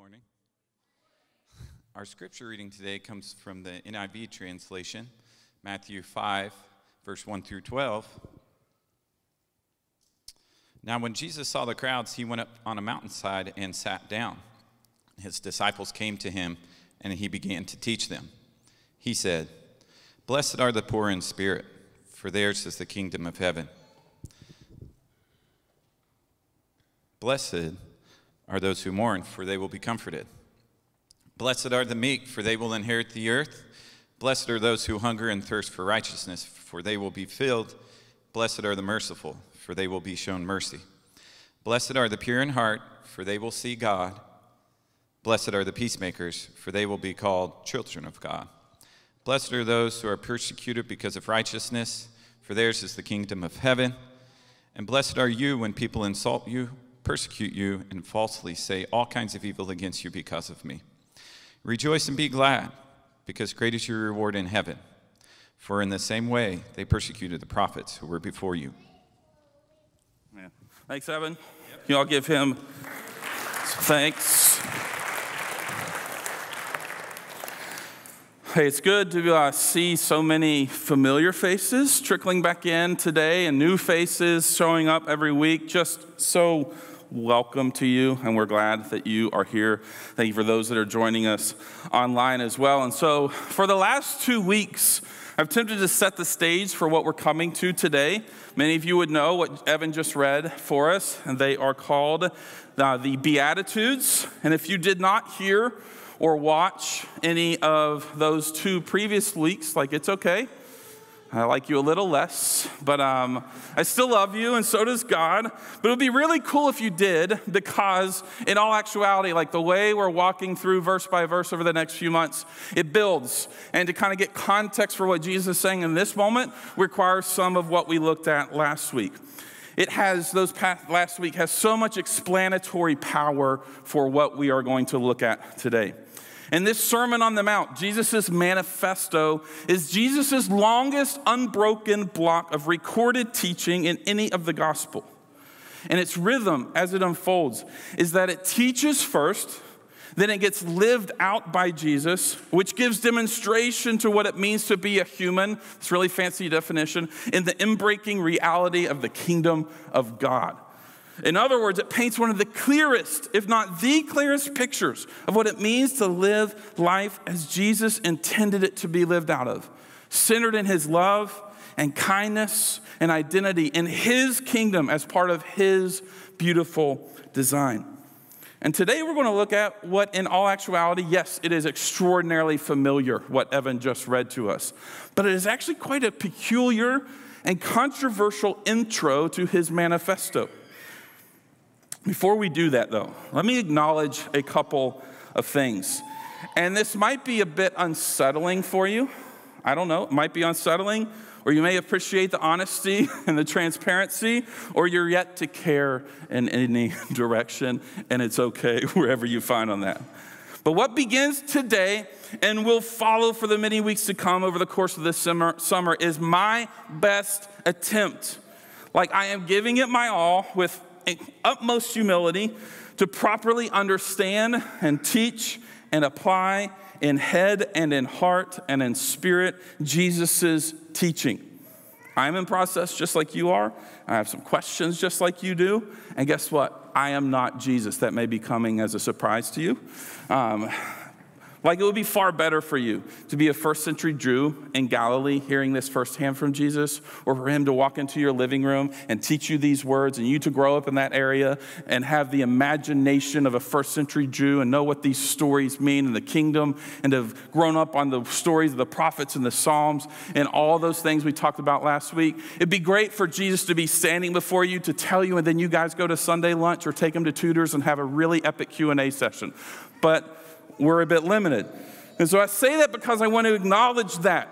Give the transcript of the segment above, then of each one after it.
morning. Our scripture reading today comes from the NIV translation, Matthew 5, verse 1 through 12. Now, when Jesus saw the crowds, he went up on a mountainside and sat down. His disciples came to him, and he began to teach them. He said, Blessed are the poor in spirit, for theirs is the kingdom of heaven. Blessed are those who mourn, for they will be comforted. Blessed are the meek, for they will inherit the earth. Blessed are those who hunger and thirst for righteousness, for they will be filled. Blessed are the merciful, for they will be shown mercy. Blessed are the pure in heart, for they will see God. Blessed are the peacemakers, for they will be called children of God. Blessed are those who are persecuted because of righteousness, for theirs is the kingdom of heaven. And blessed are you when people insult you persecute you, and falsely say all kinds of evil against you because of me. Rejoice and be glad, because great is your reward in heaven. For in the same way they persecuted the prophets who were before you. Yeah. Thanks, Evan. Yep. You all give him thanks. Hey, it's good to uh, see so many familiar faces trickling back in today and new faces showing up every week. Just so welcome to you, and we're glad that you are here. Thank you for those that are joining us online as well. And so, for the last two weeks, I've attempted to set the stage for what we're coming to today. Many of you would know what Evan just read for us, and they are called uh, the Beatitudes. And if you did not hear or watch any of those two previous weeks, like it's okay. I like you a little less, but um, I still love you, and so does God. But it would be really cool if you did, because in all actuality, like the way we're walking through verse by verse over the next few months, it builds. And to kind of get context for what Jesus is saying in this moment requires some of what we looked at last week. It has, those past, last week, has so much explanatory power for what we are going to look at today. And this Sermon on the Mount, Jesus' manifesto, is Jesus' longest unbroken block of recorded teaching in any of the gospel. And its rhythm as it unfolds is that it teaches first, then it gets lived out by Jesus, which gives demonstration to what it means to be a human. It's really fancy definition in the inbreaking reality of the kingdom of God. In other words, it paints one of the clearest, if not the clearest, pictures of what it means to live life as Jesus intended it to be lived out of, centered in his love and kindness and identity in his kingdom as part of his beautiful design. And today we're going to look at what, in all actuality, yes, it is extraordinarily familiar what Evan just read to us, but it is actually quite a peculiar and controversial intro to his manifesto. Before we do that, though, let me acknowledge a couple of things. And this might be a bit unsettling for you. I don't know, it might be unsettling, or you may appreciate the honesty and the transparency, or you're yet to care in any direction, and it's okay wherever you find on that. But what begins today and will follow for the many weeks to come over the course of this summer, summer is my best attempt. Like I am giving it my all with utmost humility to properly understand and teach and apply in head and in heart and in spirit Jesus' teaching. I'm in process just like you are. I have some questions just like you do. And guess what? I am not Jesus. That may be coming as a surprise to you. Um, like it would be far better for you to be a first century Jew in Galilee hearing this firsthand from Jesus, or for him to walk into your living room and teach you these words, and you to grow up in that area and have the imagination of a first century Jew and know what these stories mean in the kingdom, and have grown up on the stories of the prophets and the Psalms and all those things we talked about last week. It'd be great for Jesus to be standing before you to tell you, and then you guys go to Sunday lunch or take him to tutors and have a really epic Q&A session. But we're a bit limited. And so I say that because I want to acknowledge that.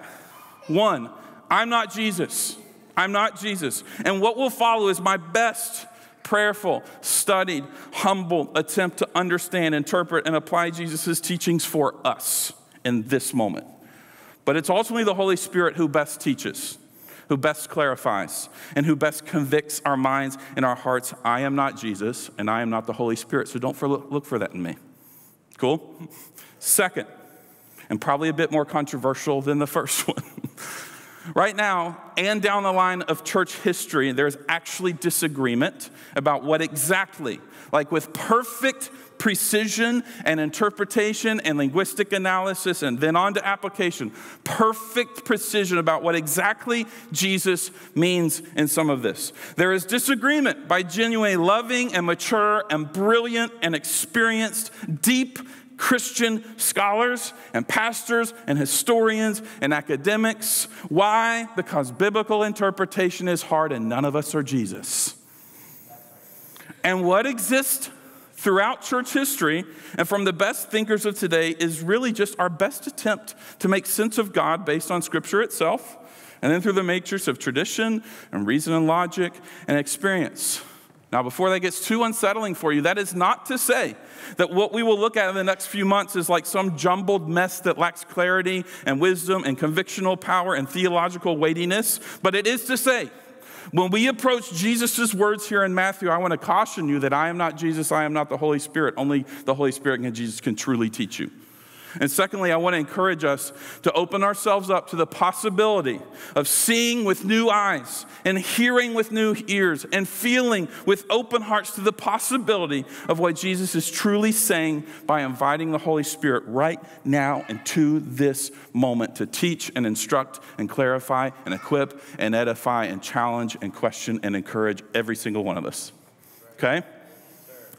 One, I'm not Jesus. I'm not Jesus. And what will follow is my best prayerful, studied, humble attempt to understand, interpret, and apply Jesus' teachings for us in this moment. But it's ultimately the Holy Spirit who best teaches, who best clarifies, and who best convicts our minds and our hearts. I am not Jesus, and I am not the Holy Spirit, so don't look for that in me. Cool? Second, and probably a bit more controversial than the first one. right now, and down the line of church history, there's actually disagreement about what exactly, like with perfect precision and interpretation and linguistic analysis, and then on to application. Perfect precision about what exactly Jesus means in some of this. There is disagreement by genuinely loving and mature and brilliant and experienced, deep Christian scholars and pastors and historians and academics. Why? Because biblical interpretation is hard and none of us are Jesus. And what exists throughout church history and from the best thinkers of today is really just our best attempt to make sense of God based on Scripture itself, and then through the matrix of tradition and reason and logic and experience. Now, before that gets too unsettling for you, that is not to say that what we will look at in the next few months is like some jumbled mess that lacks clarity and wisdom and convictional power and theological weightiness, but it is to say when we approach Jesus' words here in Matthew, I want to caution you that I am not Jesus, I am not the Holy Spirit. Only the Holy Spirit and Jesus can truly teach you. And secondly, I want to encourage us to open ourselves up to the possibility of seeing with new eyes and hearing with new ears and feeling with open hearts to the possibility of what Jesus is truly saying by inviting the Holy Spirit right now into this moment to teach and instruct and clarify and equip and edify and challenge and question and encourage every single one of us. Okay?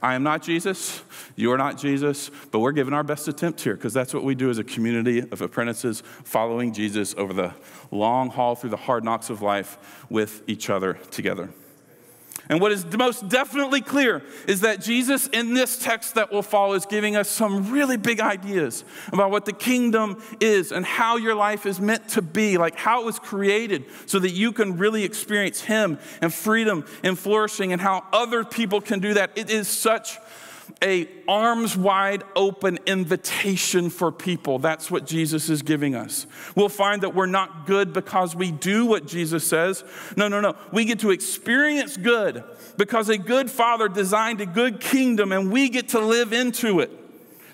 I am not Jesus, you are not Jesus, but we're giving our best attempt here because that's what we do as a community of apprentices following Jesus over the long haul through the hard knocks of life with each other together. And what is most definitely clear is that Jesus, in this text that will follow, is giving us some really big ideas about what the kingdom is and how your life is meant to be, like how it was created, so that you can really experience Him and freedom and flourishing, and how other people can do that. It is such a arms wide open invitation for people. That's what Jesus is giving us. We'll find that we're not good because we do what Jesus says. No, no, no. We get to experience good because a good father designed a good kingdom and we get to live into it.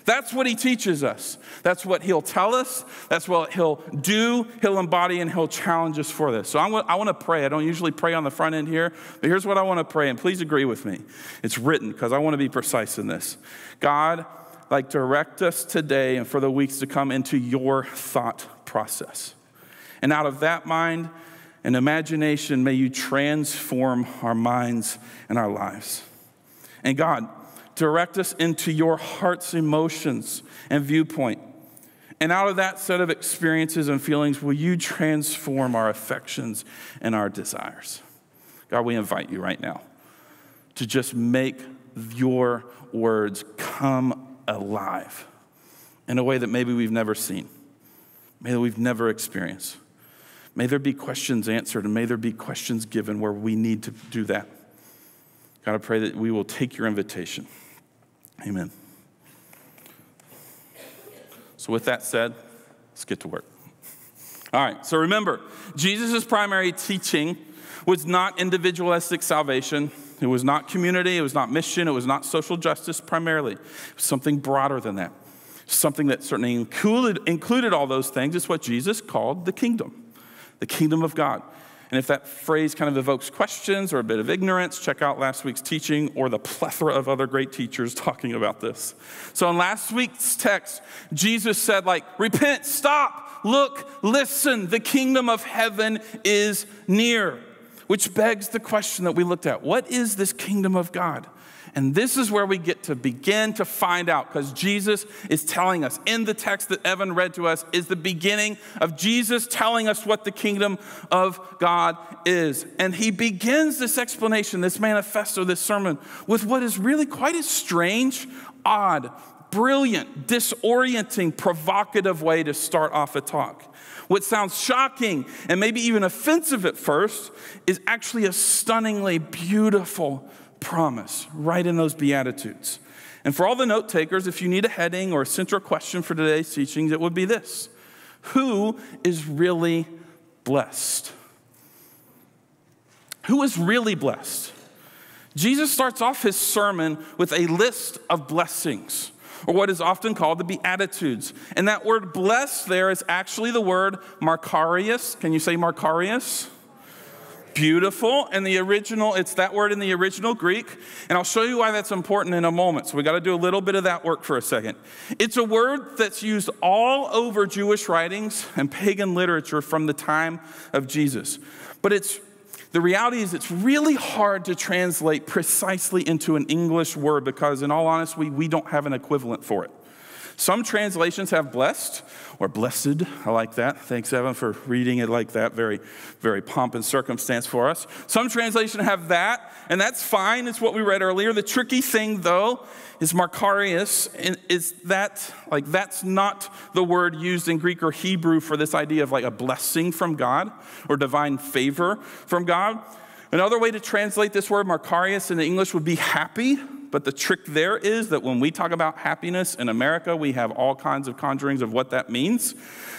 That's what he teaches us. That's what he'll tell us. That's what he'll do, he'll embody, and he'll challenge us for this. So I want, I want to pray. I don't usually pray on the front end here, but here's what I want to pray, and please agree with me. It's written because I want to be precise in this. God, like direct us today and for the weeks to come into your thought process. And out of that mind and imagination, may you transform our minds and our lives. And God, direct us into your heart's emotions and viewpoint. And out of that set of experiences and feelings, will you transform our affections and our desires? God, we invite you right now to just make your words come alive in a way that maybe we've never seen, maybe we've never experienced. May there be questions answered and may there be questions given where we need to do that. God, I pray that we will take your invitation. Amen. So, with that said, let's get to work. All right, so remember, Jesus' primary teaching was not individualistic salvation. It was not community. It was not mission. It was not social justice primarily. It was something broader than that. Something that certainly included, included all those things. It's what Jesus called the kingdom, the kingdom of God. And if that phrase kind of evokes questions or a bit of ignorance, check out last week's teaching or the plethora of other great teachers talking about this. So in last week's text, Jesus said, like, repent, stop, look, listen, the kingdom of heaven is near. Which begs the question that we looked at what is this kingdom of God? And this is where we get to begin to find out because Jesus is telling us in the text that Evan read to us is the beginning of Jesus telling us what the kingdom of God is. And he begins this explanation, this manifesto, this sermon with what is really quite a strange, odd, brilliant, disorienting, provocative way to start off a talk. What sounds shocking and maybe even offensive at first is actually a stunningly beautiful promise right in those Beatitudes. And for all the note takers, if you need a heading or a central question for today's teachings, it would be this Who is really blessed? Who is really blessed? Jesus starts off his sermon with a list of blessings or what is often called the Beatitudes. And that word blessed there is actually the word Makarios. Can you say Makarios? Beautiful in the original it's that word in the original greek and i'll show you why that's important in a moment. So we got to do a little bit of that work for a second. It's a word that's used all over jewish writings and pagan literature from the time of jesus. But it's the reality is it's really hard to translate precisely into an english word because in all honesty we, we don't have an equivalent for it some translations have blessed or blessed. I like that. Thanks, Evan, for reading it like that. Very, very pomp and circumstance for us. Some translations have that, and that's fine. It's what we read earlier. The tricky thing, though, is Makarios. Is that, like, that's not the word used in Greek or Hebrew for this idea of like a blessing from God or divine favor from God. Another way to translate this word, Makarios, in the English would be happy but the trick there is that when we talk about happiness in America, we have all kinds of conjurings of what that means.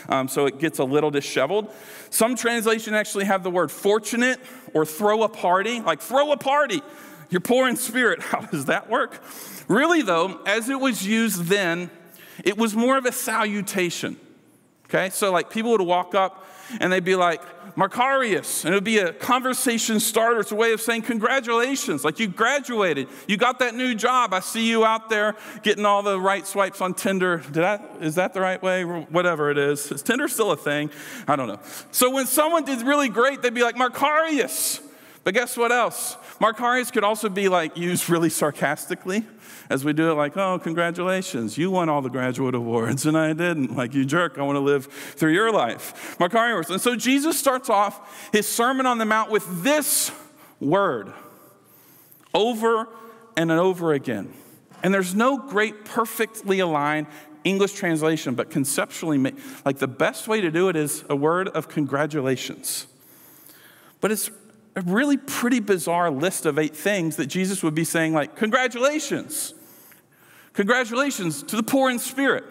Um, so it gets a little disheveled. Some translations actually have the word fortunate or throw a party, like throw a party. You're poor in spirit. How does that work? Really, though, as it was used then, it was more of a salutation. Okay, so like people would walk up and they'd be like, Makarios, and it would be a conversation starter. It's a way of saying congratulations, like you graduated, you got that new job. I see you out there getting all the right swipes on Tinder. Did I, is that the right way? Whatever it is. Is Tinder still a thing? I don't know. So when someone did really great, they'd be like, Makarios. But guess what else? Makarios could also be like used really sarcastically as we do it like, oh, congratulations, you won all the graduate awards and I didn't. Like, you jerk, I want to live through your life. Makarios. And so Jesus starts off his Sermon on the Mount with this word over and over again. And there's no great, perfectly aligned English translation, but conceptually, like the best way to do it is a word of congratulations. But it's a really pretty bizarre list of eight things that Jesus would be saying, like, congratulations. Congratulations to the poor in spirit.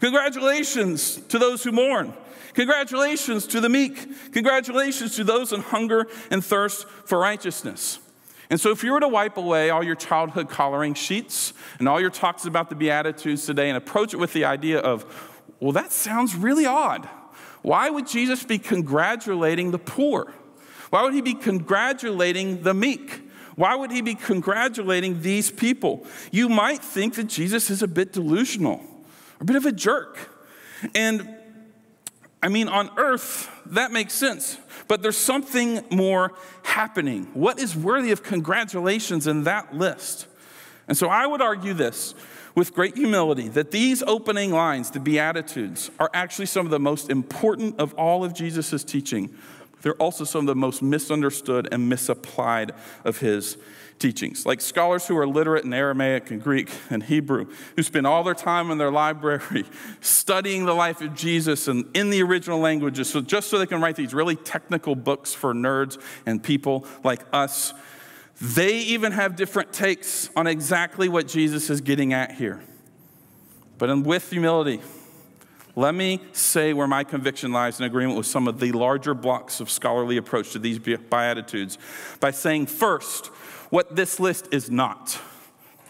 Congratulations to those who mourn. Congratulations to the meek. Congratulations to those in hunger and thirst for righteousness. And so, if you were to wipe away all your childhood coloring sheets and all your talks about the Beatitudes today and approach it with the idea of, well, that sounds really odd. Why would Jesus be congratulating the poor? Why would he be congratulating the meek? Why would he be congratulating these people? You might think that Jesus is a bit delusional, a bit of a jerk. And I mean, on earth, that makes sense. But there's something more happening. What is worthy of congratulations in that list? And so I would argue this with great humility that these opening lines, the Beatitudes, are actually some of the most important of all of Jesus' teaching they're also some of the most misunderstood and misapplied of his teachings. Like scholars who are literate in Aramaic and Greek and Hebrew, who spend all their time in their library studying the life of Jesus and in the original languages, so just so they can write these really technical books for nerds and people like us. They even have different takes on exactly what Jesus is getting at here. But with humility, let me say where my conviction lies in agreement with some of the larger blocks of scholarly approach to these Beatitudes by saying first what this list is not.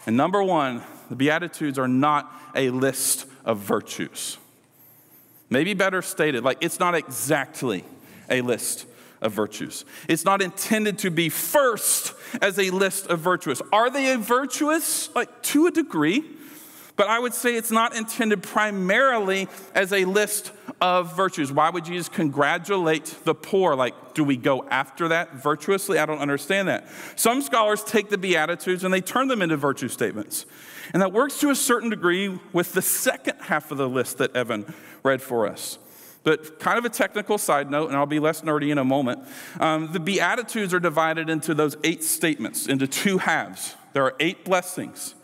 And number one, the Beatitudes are not a list of virtues. Maybe better stated, like it's not exactly a list of virtues. It's not intended to be first as a list of virtuous. Are they virtuous? Like to a degree but I would say it's not intended primarily as a list of virtues. Why would Jesus congratulate the poor? Like, do we go after that virtuously? I don't understand that. Some scholars take the Beatitudes and they turn them into virtue statements. And that works to a certain degree with the second half of the list that Evan read for us. But kind of a technical side note, and I'll be less nerdy in a moment. Um, the Beatitudes are divided into those eight statements, into two halves. There are eight blessings.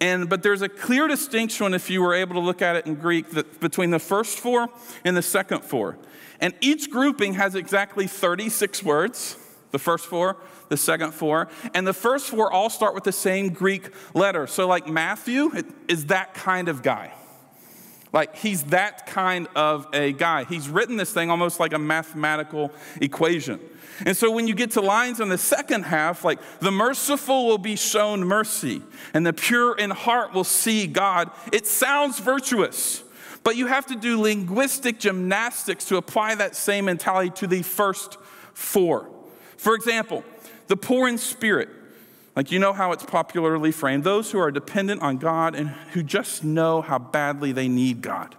And, but there's a clear distinction, if you were able to look at it in Greek, that, between the first four and the second four. And each grouping has exactly 36 words the first four, the second four. And the first four all start with the same Greek letter. So, like Matthew is that kind of guy. Like, he's that kind of a guy. He's written this thing almost like a mathematical equation. And so when you get to lines in the second half, like, the merciful will be shown mercy, and the pure in heart will see God, it sounds virtuous. But you have to do linguistic gymnastics to apply that same mentality to the first four. For example, the poor in spirit, like you know how it's popularly framed, those who are dependent on God and who just know how badly they need God.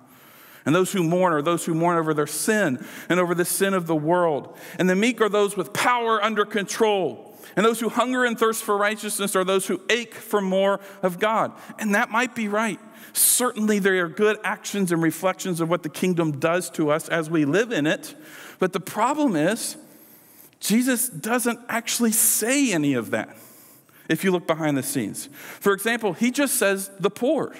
And those who mourn are those who mourn over their sin and over the sin of the world. And the meek are those with power under control. And those who hunger and thirst for righteousness are those who ache for more of God. And that might be right. Certainly, there are good actions and reflections of what the kingdom does to us as we live in it. But the problem is, Jesus doesn't actually say any of that if you look behind the scenes. For example, he just says the poor.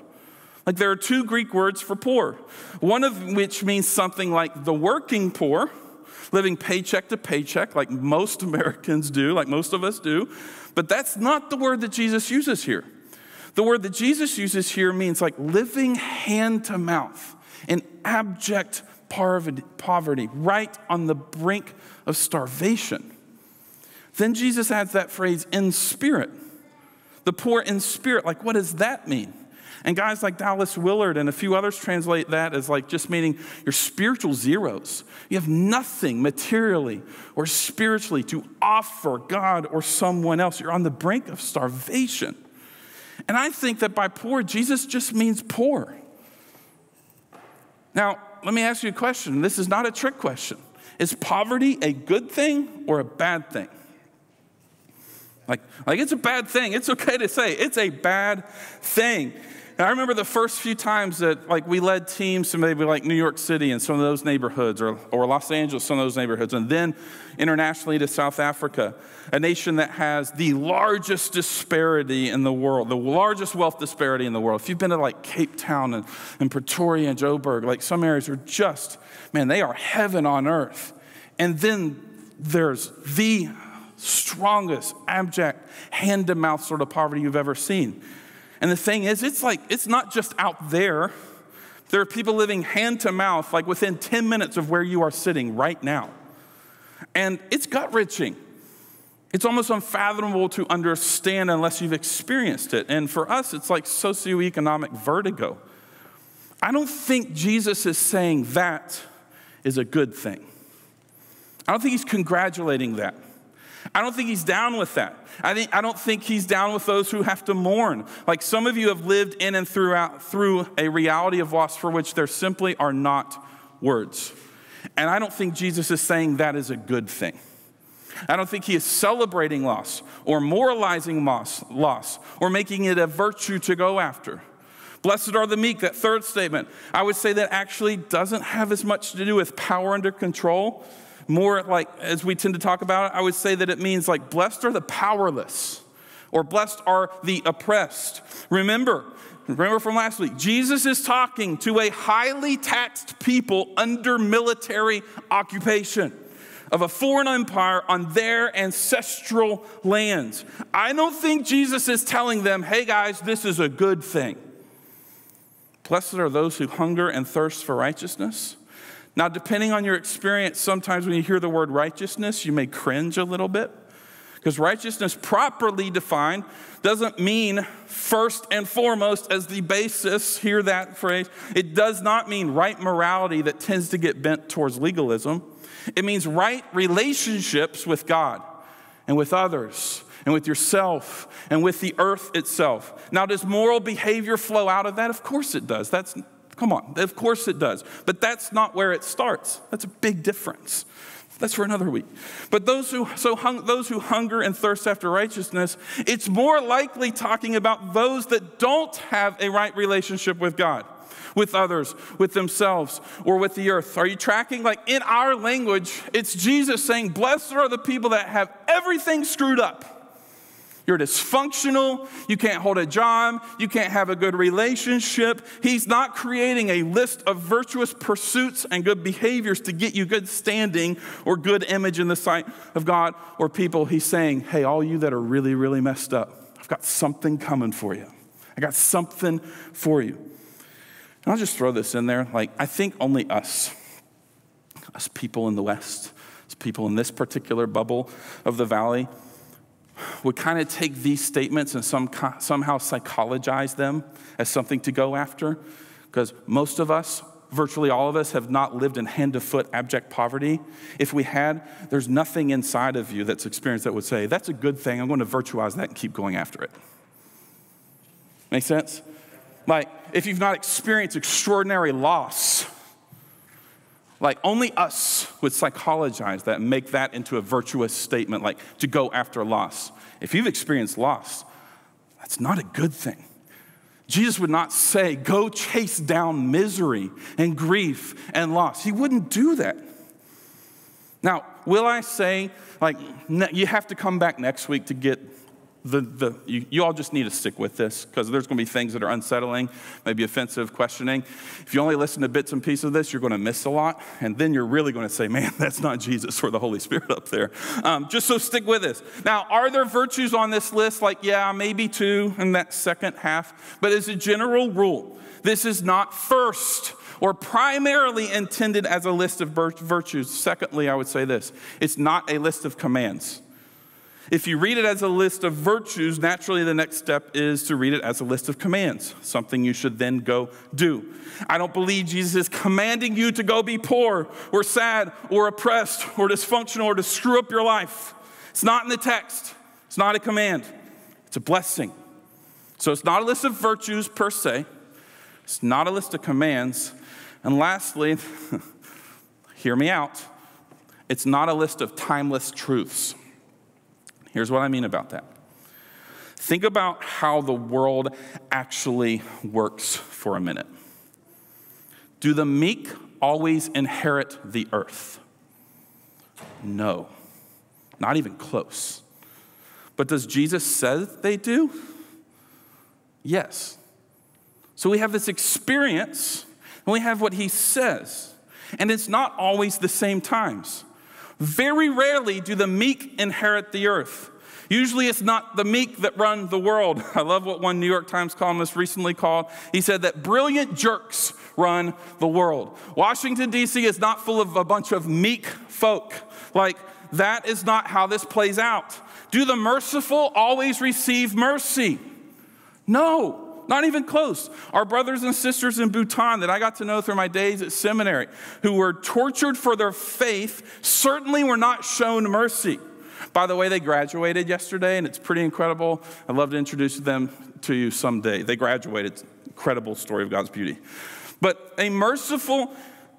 Like there are two Greek words for poor, one of which means something like the working poor, living paycheck to paycheck, like most Americans do, like most of us do. But that's not the word that Jesus uses here. The word that Jesus uses here means like living hand to mouth in abject poverty, right on the brink of starvation. Then Jesus adds that phrase in spirit. The poor in spirit. Like, what does that mean? And guys like Dallas Willard and a few others translate that as like just meaning your spiritual zeros. You have nothing materially or spiritually to offer God or someone else. You're on the brink of starvation. And I think that by poor, Jesus just means poor. Now, let me ask you a question. This is not a trick question. Is poverty a good thing or a bad thing? Like, like it's a bad thing. It's okay to say it's a bad thing. And I remember the first few times that like we led teams to maybe like New York City and some of those neighborhoods or, or Los Angeles, some of those neighborhoods, and then internationally to South Africa, a nation that has the largest disparity in the world, the largest wealth disparity in the world. If you've been to like Cape Town and, and Pretoria and Joburg, like some areas are just, man, they are heaven on earth. And then there's the strongest, abject, hand to mouth sort of poverty you've ever seen. And the thing is, it's like, it's not just out there. There are people living hand to mouth, like within 10 minutes of where you are sitting right now. And it's gut wrenching. It's almost unfathomable to understand unless you've experienced it. And for us, it's like socioeconomic vertigo. I don't think Jesus is saying that is a good thing. I don't think he's congratulating that. I don't think he's down with that. I, think, I don't think he's down with those who have to mourn. Like some of you have lived in and throughout through a reality of loss for which there simply are not words. And I don't think Jesus is saying that is a good thing. I don't think he is celebrating loss or moralizing loss, loss or making it a virtue to go after. Blessed are the meek, that third statement, I would say that actually doesn't have as much to do with power under control more like, as we tend to talk about it, I would say that it means like, blessed are the powerless, or blessed are the oppressed. Remember, remember from last week, Jesus is talking to a highly taxed people under military occupation of a foreign empire on their ancestral lands. I don't think Jesus is telling them, hey guys, this is a good thing. Blessed are those who hunger and thirst for righteousness now, depending on your experience, sometimes when you hear the word righteousness, you may cringe a little bit. Because righteousness, properly defined, doesn't mean first and foremost as the basis. Hear that phrase. It does not mean right morality that tends to get bent towards legalism. It means right relationships with God and with others and with yourself and with the earth itself. Now, does moral behavior flow out of that? Of course it does. That's Come on, of course it does. But that's not where it starts. That's a big difference. That's for another week. But those who, so hung, those who hunger and thirst after righteousness, it's more likely talking about those that don't have a right relationship with God, with others, with themselves, or with the earth. Are you tracking? Like in our language, it's Jesus saying, Blessed are the people that have everything screwed up you're dysfunctional. You can't hold a job. You can't have a good relationship. He's not creating a list of virtuous pursuits and good behaviors to get you good standing or good image in the sight of God or people. He's saying, hey, all you that are really, really messed up, I've got something coming for you. I got something for you. And I'll just throw this in there. Like, I think only us, us people in the West, us people in this particular bubble of the valley, would kind of take these statements and some, somehow psychologize them as something to go after. Because most of us, virtually all of us, have not lived in hand to foot abject poverty. If we had, there's nothing inside of you that's experienced that would say, that's a good thing, I'm going to virtualize that and keep going after it. Make sense? Like, if you've not experienced extraordinary loss, like only us would psychologize that and make that into a virtuous statement, like to go after loss. If you've experienced loss, that's not a good thing. Jesus would not say, go chase down misery and grief and loss. He wouldn't do that. Now, will I say, like, you have to come back next week to get the, the, you, you all just need to stick with this because there's going to be things that are unsettling, maybe offensive, questioning. If you only listen to bits and pieces of this, you're going to miss a lot. And then you're really going to say, man, that's not Jesus or the Holy Spirit up there. Um, just so stick with this. Now, are there virtues on this list? Like, yeah, maybe two in that second half. But as a general rule, this is not first or primarily intended as a list of virtues. Secondly, I would say this it's not a list of commands. If you read it as a list of virtues, naturally the next step is to read it as a list of commands, something you should then go do. I don't believe Jesus is commanding you to go be poor or sad or oppressed or dysfunctional or to screw up your life. It's not in the text, it's not a command, it's a blessing. So it's not a list of virtues per se, it's not a list of commands. And lastly, hear me out, it's not a list of timeless truths. Here's what I mean about that. Think about how the world actually works for a minute. Do the meek always inherit the earth? No, not even close. But does Jesus say they do? Yes. So we have this experience, and we have what he says. And it's not always the same times. Very rarely do the meek inherit the earth. Usually it's not the meek that run the world. I love what one New York Times columnist recently called. He said that brilliant jerks run the world. Washington, D.C. is not full of a bunch of meek folk. Like, that is not how this plays out. Do the merciful always receive mercy? No. Not even close. Our brothers and sisters in Bhutan that I got to know through my days at seminary, who were tortured for their faith, certainly were not shown mercy. By the way, they graduated yesterday, and it's pretty incredible. I'd love to introduce them to you someday. They graduated. Incredible story of God's beauty. But a merciful,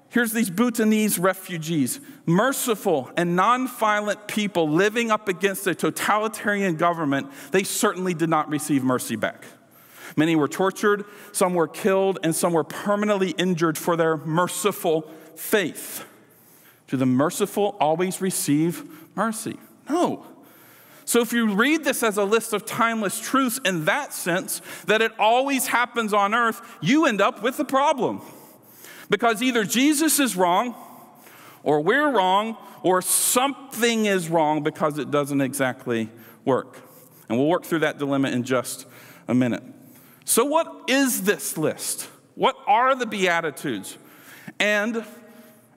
here's these Bhutanese refugees, merciful and non-violent people living up against a totalitarian government, they certainly did not receive mercy back. Many were tortured, some were killed, and some were permanently injured for their merciful faith. Do the merciful always receive mercy? No. So if you read this as a list of timeless truths in that sense, that it always happens on earth, you end up with a problem. Because either Jesus is wrong, or we're wrong, or something is wrong because it doesn't exactly work. And we'll work through that dilemma in just a minute. So, what is this list? What are the Beatitudes? And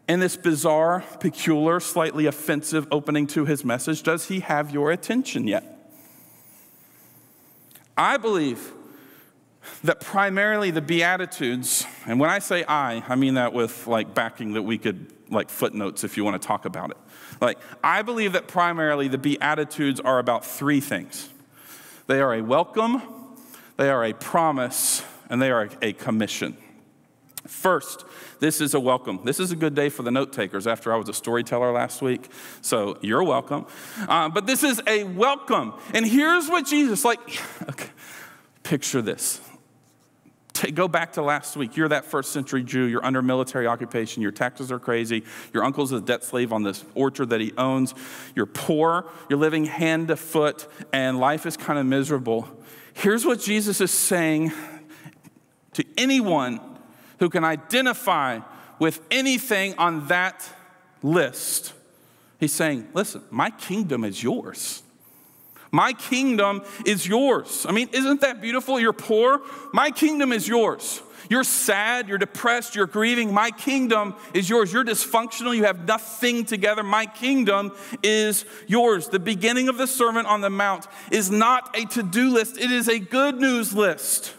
in this bizarre, peculiar, slightly offensive opening to his message, does he have your attention yet? I believe that primarily the Beatitudes, and when I say I, I mean that with like backing that we could, like footnotes if you want to talk about it. Like, I believe that primarily the Beatitudes are about three things they are a welcome, they are a promise, and they are a commission. First, this is a welcome. This is a good day for the note takers after I was a storyteller last week. So you're welcome. Uh, but this is a welcome. And here's what Jesus, like, okay, picture this. Take, go back to last week. You're that first century Jew. You're under military occupation. Your taxes are crazy. Your uncle's a debt slave on this orchard that he owns. You're poor. You're living hand to foot, and life is kind of miserable. Here's what Jesus is saying to anyone who can identify with anything on that list. He's saying, Listen, my kingdom is yours. My kingdom is yours. I mean, isn't that beautiful? You're poor. My kingdom is yours. You're sad, you're depressed, you're grieving. My kingdom is yours. You're dysfunctional, you have nothing together. My kingdom is yours. The beginning of the Sermon on the Mount is not a to do list, it is a good news list.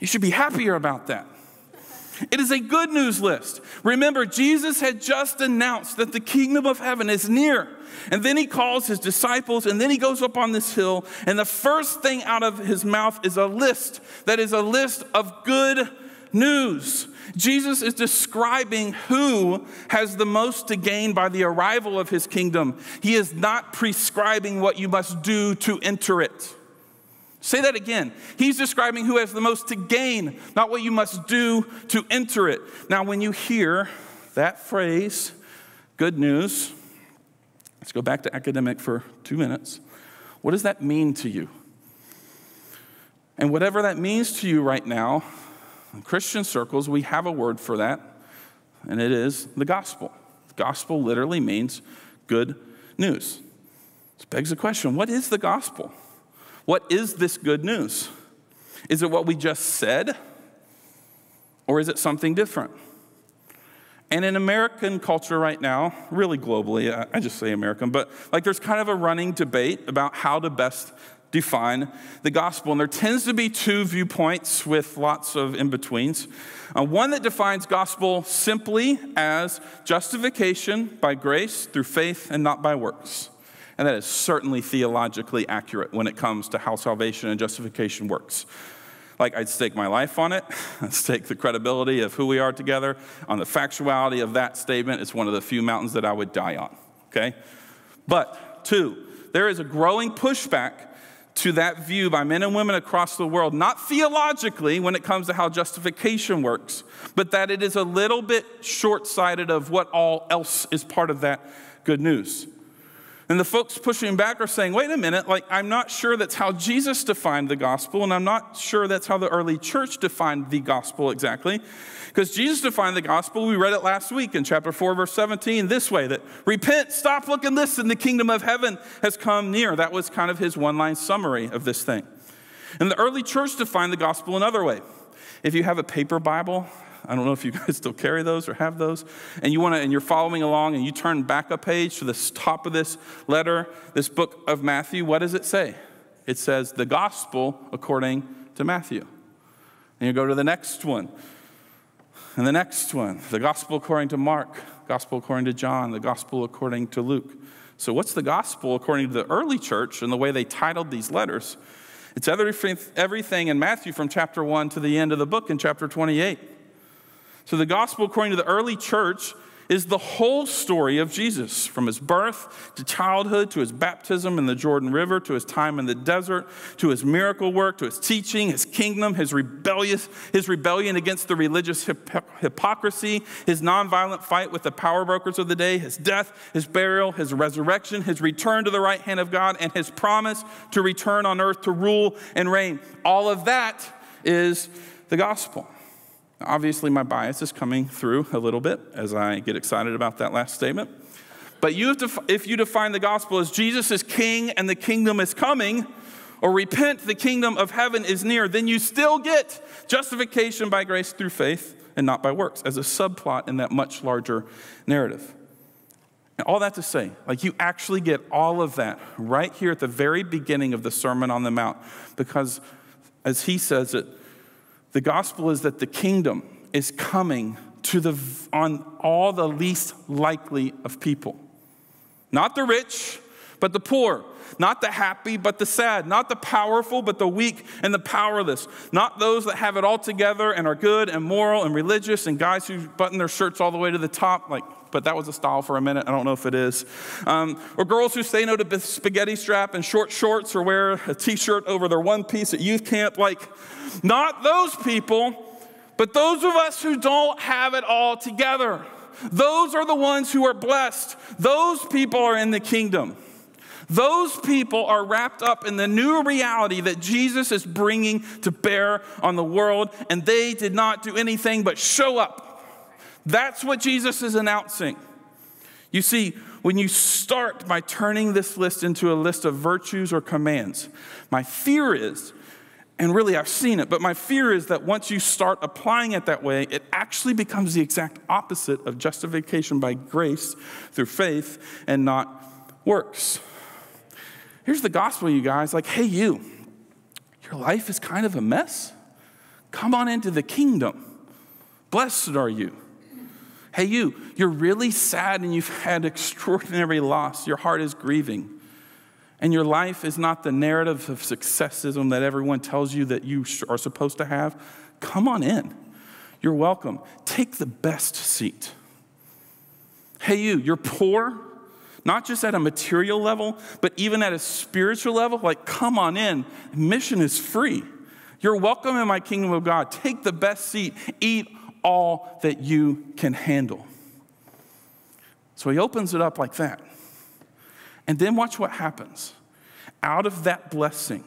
You should be happier about that. It is a good news list. Remember, Jesus had just announced that the kingdom of heaven is near. And then he calls his disciples, and then he goes up on this hill, and the first thing out of his mouth is a list that is a list of good news. Jesus is describing who has the most to gain by the arrival of his kingdom. He is not prescribing what you must do to enter it. Say that again. He's describing who has the most to gain, not what you must do to enter it. Now, when you hear that phrase, good news, let's go back to academic for two minutes. What does that mean to you? And whatever that means to you right now, in Christian circles, we have a word for that, and it is the gospel. The gospel literally means good news. This begs the question what is the gospel? What is this good news? Is it what we just said? Or is it something different? And in American culture right now, really globally, I just say American, but like there's kind of a running debate about how to best define the gospel. And there tends to be two viewpoints with lots of in betweens. Uh, one that defines gospel simply as justification by grace through faith and not by works. And that is certainly theologically accurate when it comes to how salvation and justification works. Like, I'd stake my life on it, I'd stake the credibility of who we are together on the factuality of that statement. It's one of the few mountains that I would die on, okay? But, two, there is a growing pushback to that view by men and women across the world, not theologically when it comes to how justification works, but that it is a little bit short sighted of what all else is part of that good news. And the folks pushing back are saying, wait a minute, like, I'm not sure that's how Jesus defined the gospel, and I'm not sure that's how the early church defined the gospel exactly. Because Jesus defined the gospel, we read it last week in chapter 4, verse 17, this way that repent, stop, look, and listen, the kingdom of heaven has come near. That was kind of his one line summary of this thing. And the early church defined the gospel another way. If you have a paper Bible, I don't know if you guys still carry those or have those. And you want to, and you're following along, and you turn back a page to the top of this letter, this book of Matthew. What does it say? It says the gospel according to Matthew. And you go to the next one, and the next one, the gospel according to Mark, gospel according to John, the gospel according to Luke. So, what's the gospel according to the early church and the way they titled these letters? It's everything in Matthew from chapter 1 to the end of the book in chapter 28. So, the gospel, according to the early church, is the whole story of Jesus from his birth to childhood to his baptism in the Jordan River to his time in the desert to his miracle work to his teaching, his kingdom, his rebellious his rebellion against the religious hypocrisy, his nonviolent fight with the power brokers of the day, his death, his burial, his resurrection, his return to the right hand of God and his promise to return on earth to rule and reign. All of that is the gospel. Obviously, my bias is coming through a little bit as I get excited about that last statement. But you to, if you define the gospel as Jesus is king and the kingdom is coming, or repent, the kingdom of heaven is near, then you still get justification by grace through faith and not by works as a subplot in that much larger narrative. And all that to say, like you actually get all of that right here at the very beginning of the Sermon on the Mount, because as he says it, the gospel is that the kingdom is coming to the, on all the least likely of people. Not the rich, but the poor. Not the happy, but the sad. Not the powerful, but the weak and the powerless. Not those that have it all together and are good and moral and religious and guys who button their shirts all the way to the top, like but that was a style for a minute. I don't know if it is. Um, or girls who say no to spaghetti strap and short shorts or wear a t shirt over their one piece at youth camp. Like, not those people, but those of us who don't have it all together. Those are the ones who are blessed. Those people are in the kingdom. Those people are wrapped up in the new reality that Jesus is bringing to bear on the world, and they did not do anything but show up that's what Jesus is announcing. You see, when you start by turning this list into a list of virtues or commands. My fear is, and really I've seen it, but my fear is that once you start applying it that way, it actually becomes the exact opposite of justification by grace through faith and not works. Here's the gospel, you guys like, hey, you, your life is kind of a mess. Come on into the kingdom. Blessed are you. Hey, you, you're really sad and you've had extraordinary loss. Your heart is grieving. And your life is not the narrative of successism that everyone tells you that you are supposed to have. Come on in. You're welcome. Take the best seat. Hey, you, you're poor, not just at a material level, but even at a spiritual level. Like, come on in. Mission is free. You're welcome in my kingdom of God. Take the best seat. Eat all that you can handle. So he opens it up like that. And then watch what happens. Out of that blessing,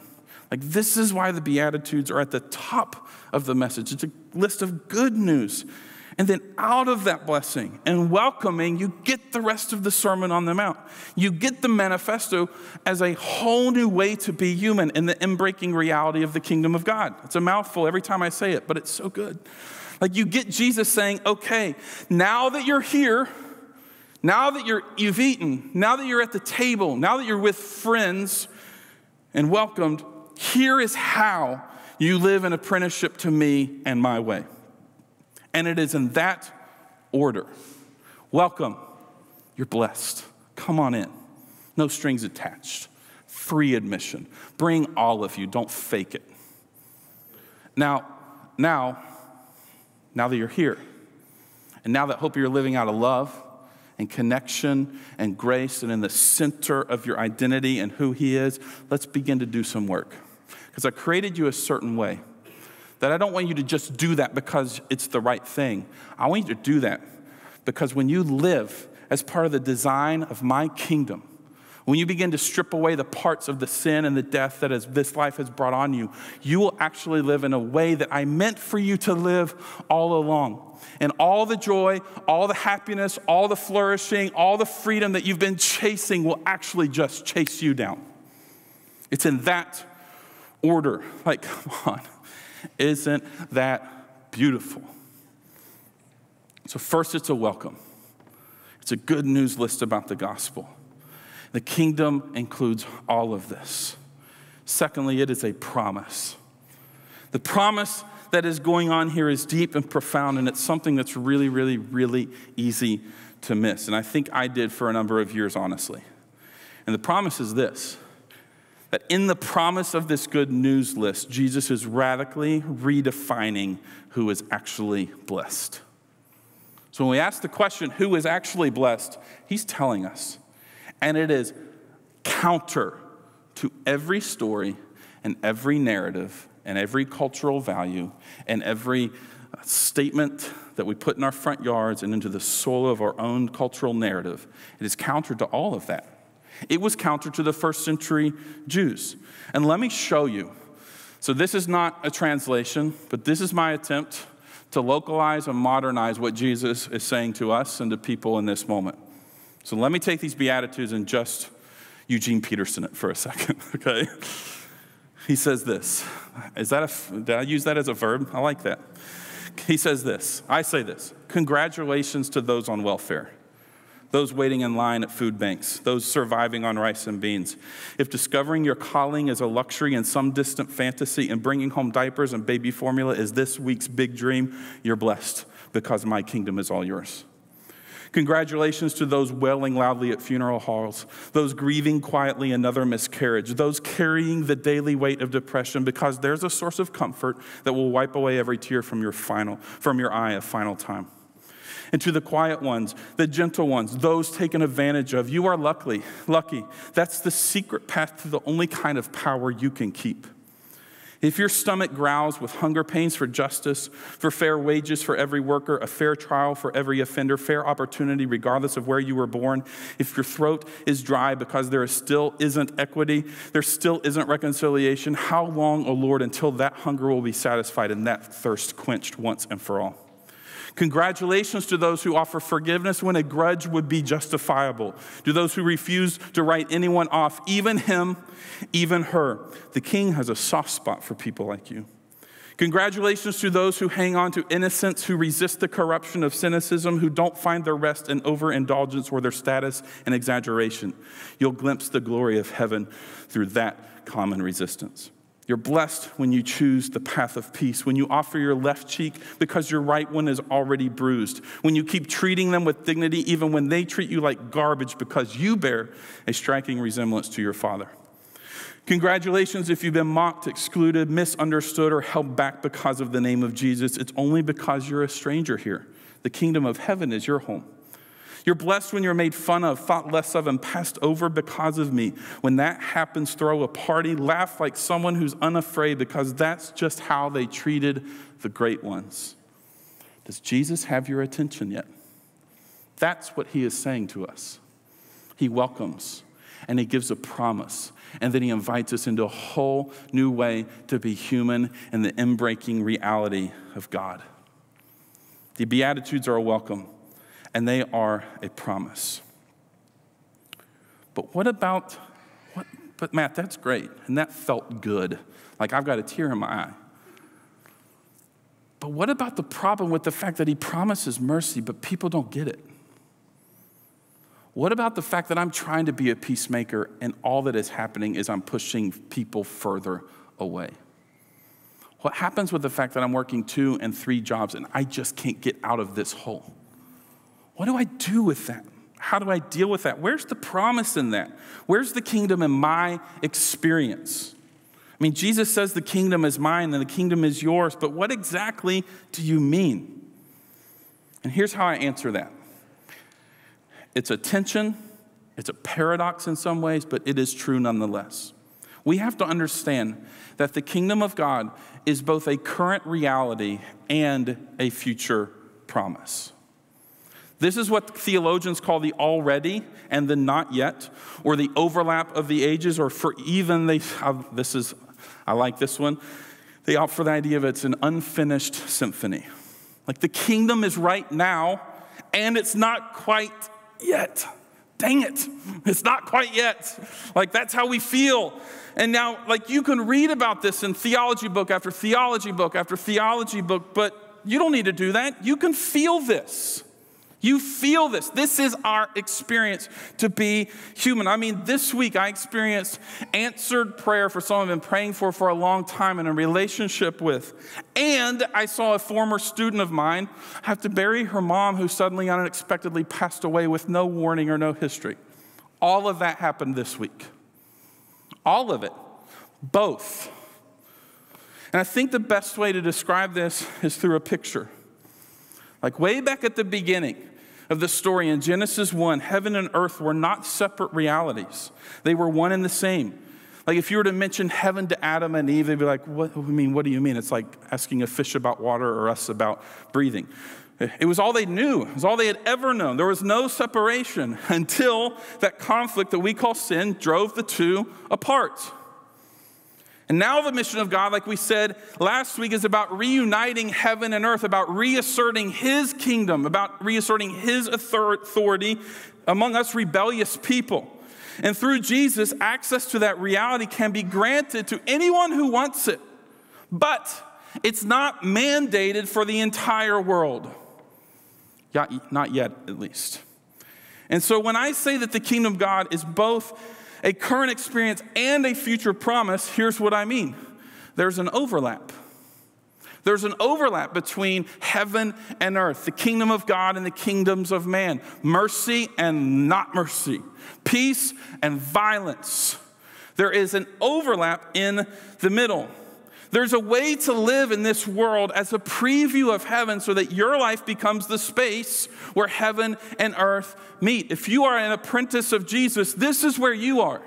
like this is why the Beatitudes are at the top of the message. It's a list of good news. And then out of that blessing and welcoming, you get the rest of the Sermon on the Mount. You get the manifesto as a whole new way to be human in the inbreaking reality of the kingdom of God. It's a mouthful every time I say it, but it's so good. Like you get Jesus saying, okay, now that you're here, now that you're, you've eaten, now that you're at the table, now that you're with friends and welcomed, here is how you live an apprenticeship to me and my way. And it is in that order. Welcome, you're blessed. Come on in. No strings attached. Free admission. Bring all of you, don't fake it. Now, now, now that you're here, and now that hope you're living out of love and connection and grace and in the center of your identity and who He is, let's begin to do some work. Because I created you a certain way. That I don't want you to just do that because it's the right thing. I want you to do that because when you live as part of the design of my kingdom, when you begin to strip away the parts of the sin and the death that this life has brought on you, you will actually live in a way that I meant for you to live all along. And all the joy, all the happiness, all the flourishing, all the freedom that you've been chasing will actually just chase you down. It's in that order. Like, come on. Isn't that beautiful? So, first, it's a welcome. It's a good news list about the gospel. The kingdom includes all of this. Secondly, it is a promise. The promise that is going on here is deep and profound, and it's something that's really, really, really easy to miss. And I think I did for a number of years, honestly. And the promise is this that in the promise of this good news list, Jesus is radically redefining who is actually blessed. So when we ask the question, who is actually blessed, he's telling us and it is counter to every story and every narrative and every cultural value and every uh, statement that we put in our front yards and into the soil of our own cultural narrative. It is counter to all of that. It was counter to the first century Jews. And let me show you. So, this is not a translation, but this is my attempt to localize and modernize what Jesus is saying to us and to people in this moment. So let me take these Beatitudes and just Eugene Peterson it for a second, okay? He says this. Is that a, did I use that as a verb? I like that. He says this. I say this. Congratulations to those on welfare, those waiting in line at food banks, those surviving on rice and beans. If discovering your calling is a luxury and some distant fantasy and bringing home diapers and baby formula is this week's big dream, you're blessed because my kingdom is all yours. Congratulations to those wailing loudly at funeral halls, those grieving quietly another miscarriage, those carrying the daily weight of depression, because there's a source of comfort that will wipe away every tear from your final, from your eye a final time. And to the quiet ones, the gentle ones, those taken advantage of, you are lucky, lucky. That's the secret path to the only kind of power you can keep. If your stomach growls with hunger pains for justice, for fair wages for every worker, a fair trial for every offender, fair opportunity regardless of where you were born, if your throat is dry because there still isn't equity, there still isn't reconciliation, how long, O Lord, until that hunger will be satisfied and that thirst quenched once and for all? Congratulations to those who offer forgiveness when a grudge would be justifiable, to those who refuse to write anyone off, even him, even her. The king has a soft spot for people like you. Congratulations to those who hang on to innocence, who resist the corruption of cynicism, who don't find their rest in overindulgence or their status and exaggeration. You'll glimpse the glory of heaven through that common resistance. You're blessed when you choose the path of peace, when you offer your left cheek because your right one is already bruised, when you keep treating them with dignity even when they treat you like garbage because you bear a striking resemblance to your Father. Congratulations if you've been mocked, excluded, misunderstood, or held back because of the name of Jesus. It's only because you're a stranger here. The kingdom of heaven is your home. You're blessed when you're made fun of, thought less of, and passed over because of me. When that happens, throw a party, laugh like someone who's unafraid because that's just how they treated the great ones. Does Jesus have your attention yet? That's what he is saying to us. He welcomes and he gives a promise. And then he invites us into a whole new way to be human in the inbreaking reality of God. The Beatitudes are a welcome, and they are a promise. But what about, what, but Matt, that's great, and that felt good. Like I've got a tear in my eye. But what about the problem with the fact that he promises mercy, but people don't get it? What about the fact that I'm trying to be a peacemaker and all that is happening is I'm pushing people further away? What happens with the fact that I'm working two and three jobs and I just can't get out of this hole? What do I do with that? How do I deal with that? Where's the promise in that? Where's the kingdom in my experience? I mean, Jesus says the kingdom is mine and the kingdom is yours, but what exactly do you mean? And here's how I answer that it's a tension, it's a paradox in some ways, but it is true nonetheless. We have to understand that the kingdom of God is both a current reality and a future promise. This is what theologians call the already and the not yet, or the overlap of the ages, or for even they, uh, this is, I like this one. They opt for the idea of it's an unfinished symphony. Like the kingdom is right now, and it's not quite yet. Dang it, it's not quite yet. Like, that's how we feel. And now, like, you can read about this in theology book after theology book after theology book, but you don't need to do that. You can feel this. You feel this. This is our experience to be human. I mean, this week I experienced answered prayer for someone I've been praying for for a long time in a relationship with. And I saw a former student of mine have to bury her mom who suddenly unexpectedly passed away with no warning or no history. All of that happened this week. All of it. Both. And I think the best way to describe this is through a picture. Like way back at the beginning, of the story in Genesis 1, heaven and earth were not separate realities, they were one and the same. Like if you were to mention heaven to Adam and Eve, they'd be like, what, I mean, what do you mean? It's like asking a fish about water or us about breathing. It was all they knew. It was all they had ever known. There was no separation until that conflict that we call sin drove the two apart. And now, the mission of God, like we said last week, is about reuniting heaven and earth, about reasserting His kingdom, about reasserting His authority among us rebellious people. And through Jesus, access to that reality can be granted to anyone who wants it. But it's not mandated for the entire world. Not yet, at least. And so when I say that the kingdom of God is both a current experience and a future promise, here's what I mean there's an overlap. There's an overlap between heaven and earth, the kingdom of God and the kingdoms of man, mercy and not mercy, peace and violence. There is an overlap in the middle. There's a way to live in this world as a preview of heaven so that your life becomes the space where heaven and earth meet. If you are an apprentice of Jesus, this is where you are.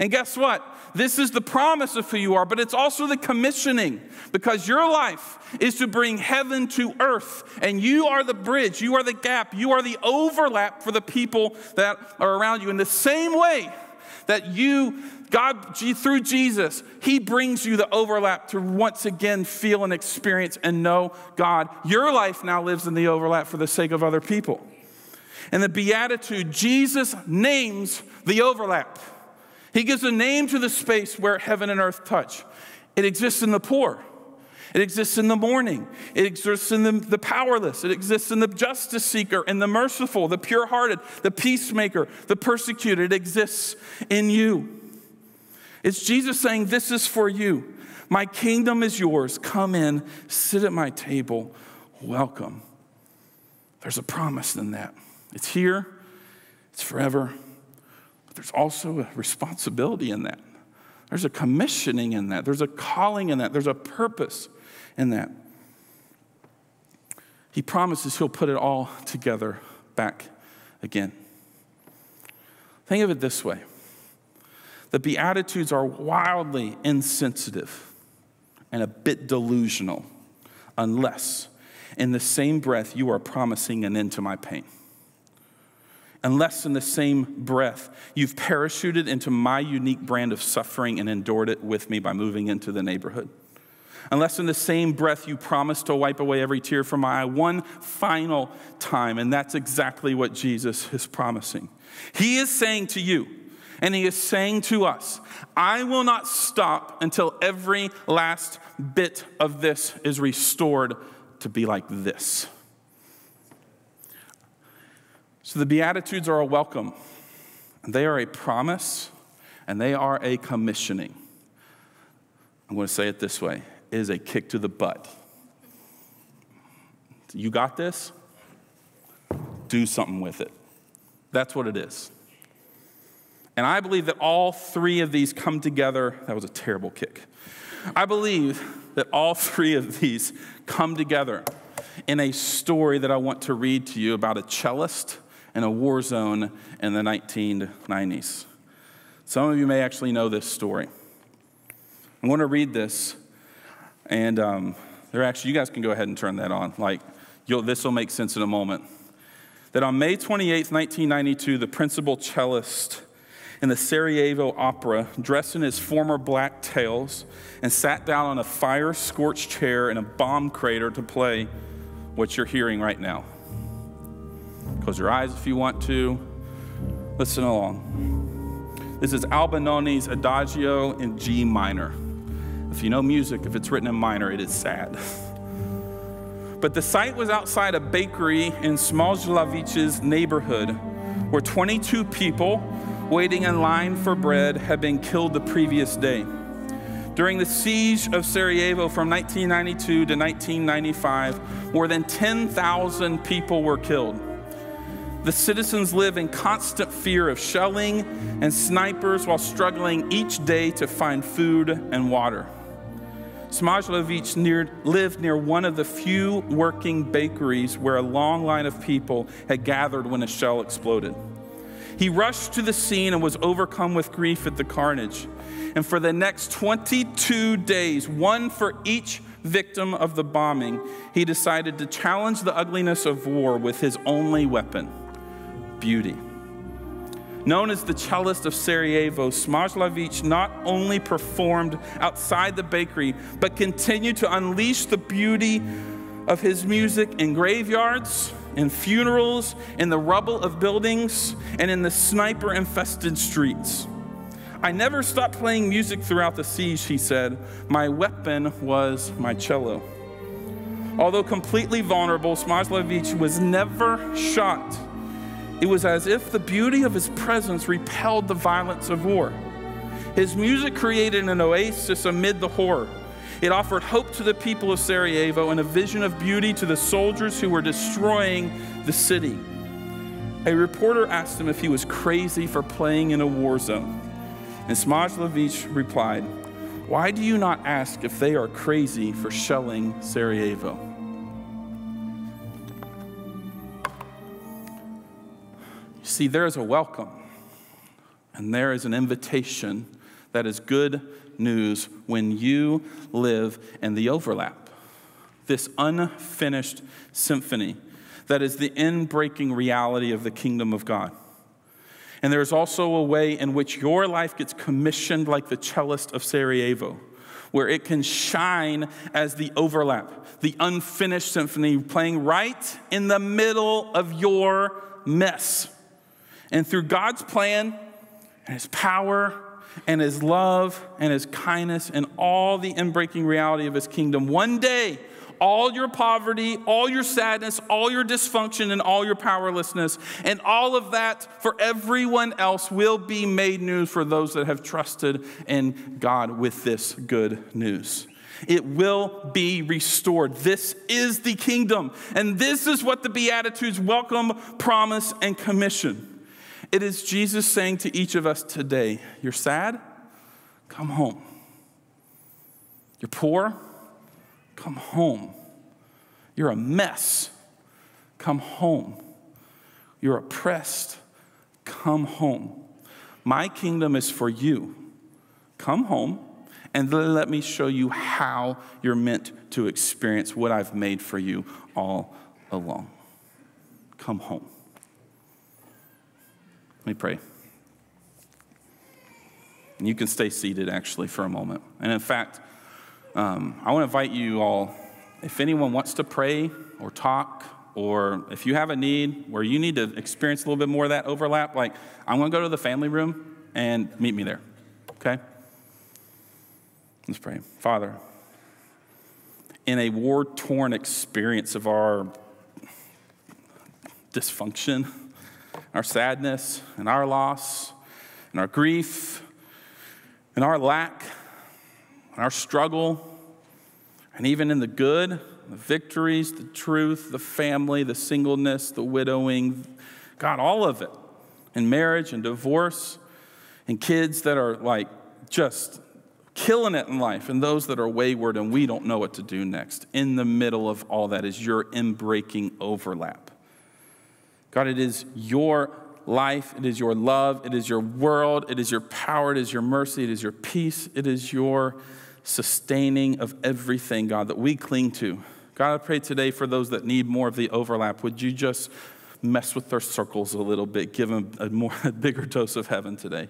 And guess what? This is the promise of who you are, but it's also the commissioning because your life is to bring heaven to earth. And you are the bridge, you are the gap, you are the overlap for the people that are around you. In the same way that you God, through Jesus, He brings you the overlap to once again feel and experience and know God. Your life now lives in the overlap for the sake of other people. And the Beatitude, Jesus names the overlap. He gives a name to the space where heaven and earth touch. It exists in the poor. It exists in the mourning. It exists in the, the powerless. It exists in the justice seeker and the merciful, the pure hearted, the peacemaker, the persecuted. It exists in you. It's Jesus saying, This is for you. My kingdom is yours. Come in, sit at my table. Welcome. There's a promise in that. It's here, it's forever. But there's also a responsibility in that. There's a commissioning in that. There's a calling in that. There's a purpose in that. He promises he'll put it all together back again. Think of it this way the Beatitudes are wildly insensitive and a bit delusional unless, in the same breath, you are promising an end to my pain. Unless, in the same breath, you've parachuted into my unique brand of suffering and endured it with me by moving into the neighborhood unless in the same breath you promise to wipe away every tear from my eye one final time. And that's exactly what Jesus is promising. He is saying to you, and he is saying to us, I will not stop until every last bit of this is restored to be like this. So the Beatitudes are a welcome, they are a promise, and they are a commissioning. I'm going to say it this way it is a kick to the butt. You got this? Do something with it. That's what it is. And I believe that all three of these come together. That was a terrible kick. I believe that all three of these come together in a story that I want to read to you about a cellist in a war zone in the 1990s. Some of you may actually know this story. I'm going to read this and um, they're actually, you guys can go ahead and turn that on. Like, this will make sense in a moment. That on May 28, 1992, the principal cellist in the Sarajevo Opera, dressed in his former black tails, and sat down on a fire scorched chair in a bomb crater to play what you're hearing right now. Close your eyes if you want to. Listen along. This is Albinoni's Adagio in G minor. If you know music, if it's written in minor, it is sad. But the site was outside a bakery in Smailovic's neighborhood where 22 people waiting in line for bread had been killed the previous day. During the siege of Sarajevo from 1992 to 1995, more than 10,000 people were killed. The citizens live in constant fear of shelling and snipers while struggling each day to find food and water. Smailovic near, lived near one of the few working bakeries where a long line of people had gathered when a shell exploded. He rushed to the scene and was overcome with grief at the carnage. And for the next 22 days, one for each victim of the bombing, he decided to challenge the ugliness of war with his only weapon beauty. Known as the cellist of Sarajevo, Smailovic not only performed outside the bakery, but continued to unleash the beauty of his music in graveyards, in funerals, in the rubble of buildings, and in the sniper infested streets. I never stopped playing music throughout the siege, he said. My weapon was my cello. Although completely vulnerable, Smailovic was never shot it was as if the beauty of his presence repelled the violence of war. His music created an oasis amid the horror. It offered hope to the people of Sarajevo and a vision of beauty to the soldiers who were destroying the city. A reporter asked him if he was crazy for playing in a war zone. And Smailovic replied, Why do you not ask if they are crazy for shelling Sarajevo? You see, there is a welcome and there is an invitation that is good news when you live in the overlap. This unfinished symphony that is the inbreaking reality of the kingdom of God. And there's also a way in which your life gets commissioned like the cellist of Sarajevo, where it can shine as the overlap, the unfinished symphony playing right in the middle of your mess. And through God's plan and His power and His love and His kindness and all the inbreaking reality of His kingdom, one day, all your poverty, all your sadness, all your dysfunction, and all your powerlessness, and all of that for everyone else will be made new for those that have trusted in God with this good news. It will be restored. This is the kingdom, and this is what the Beatitudes welcome, promise, and commission. It is Jesus saying to each of us today, You're sad? Come home. You're poor? Come home. You're a mess. Come home. You're oppressed. Come home. My kingdom is for you. Come home and let me show you how you're meant to experience what I've made for you all along. Come home. Let me pray. And you can stay seated actually for a moment. And in fact, um, I want to invite you all, if anyone wants to pray or talk, or if you have a need where you need to experience a little bit more of that overlap, like I'm going to go to the family room and meet me there. Okay? Let's pray. Father, in a war torn experience of our dysfunction, our sadness, and our loss, and our grief, and our lack, and our struggle, and even in the good, the victories, the truth, the family, the singleness, the widowing, God, all of it, in marriage and divorce, and kids that are like just killing it in life, and those that are wayward and we don't know what to do next. In the middle of all that is your inbreaking overlap. God, it is your life, it is your love, it is your world, it is your power, it is your mercy, it is your peace, it is your sustaining of everything, God, that we cling to. God, I pray today for those that need more of the overlap. Would you just mess with their circles a little bit, give them a more a bigger dose of heaven today?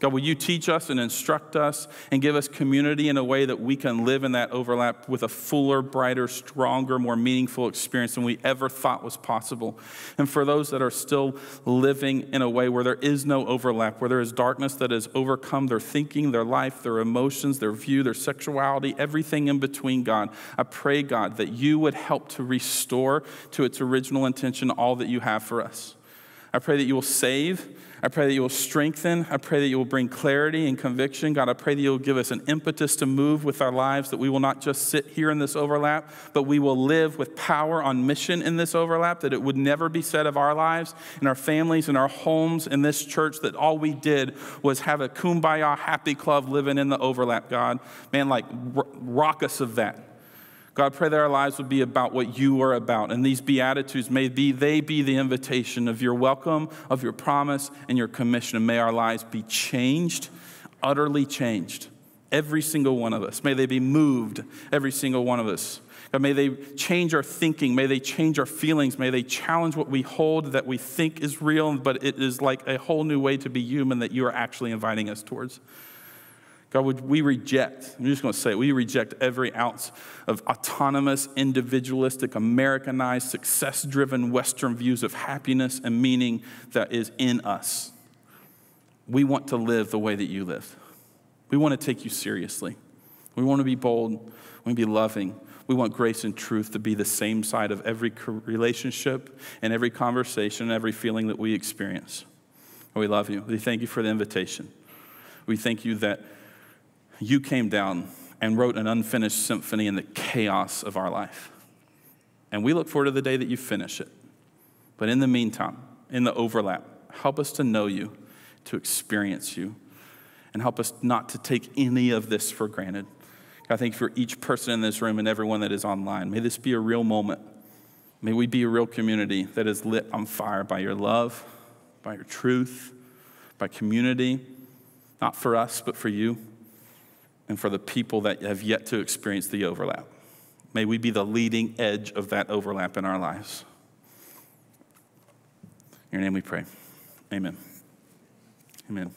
God, will you teach us and instruct us and give us community in a way that we can live in that overlap with a fuller, brighter, stronger, more meaningful experience than we ever thought was possible? And for those that are still living in a way where there is no overlap, where there is darkness that has overcome their thinking, their life, their emotions, their view, their sexuality, everything in between, God, I pray, God, that you would help to restore to its original intention all that you have for us. I pray that you will save I pray that you will strengthen. I pray that you will bring clarity and conviction. God, I pray that you'll give us an impetus to move with our lives, that we will not just sit here in this overlap, but we will live with power on mission in this overlap, that it would never be said of our lives, and our families, and our homes, in this church, that all we did was have a kumbaya happy club living in the overlap, God. Man, like, rock us of that. God, pray that our lives would be about what you are about. And these Beatitudes, may be, they be the invitation of your welcome, of your promise, and your commission. And may our lives be changed, utterly changed. Every single one of us. May they be moved, every single one of us. God, may they change our thinking. May they change our feelings. May they challenge what we hold that we think is real, but it is like a whole new way to be human that you are actually inviting us towards. God, would we reject, I'm just going to say it, we reject every ounce of autonomous, individualistic, Americanized, success driven Western views of happiness and meaning that is in us. We want to live the way that you live. We want to take you seriously. We want to be bold. We want to be loving. We want grace and truth to be the same side of every relationship and every conversation and every feeling that we experience. We love you. We thank you for the invitation. We thank you that you came down and wrote an unfinished symphony in the chaos of our life. And we look forward to the day that you finish it. But in the meantime, in the overlap, help us to know you, to experience you, and help us not to take any of this for granted. God, thank you for each person in this room and everyone that is online. May this be a real moment. May we be a real community that is lit on fire by your love, by your truth, by community, not for us, but for you and for the people that have yet to experience the overlap. May we be the leading edge of that overlap in our lives. In your name we pray. Amen. Amen.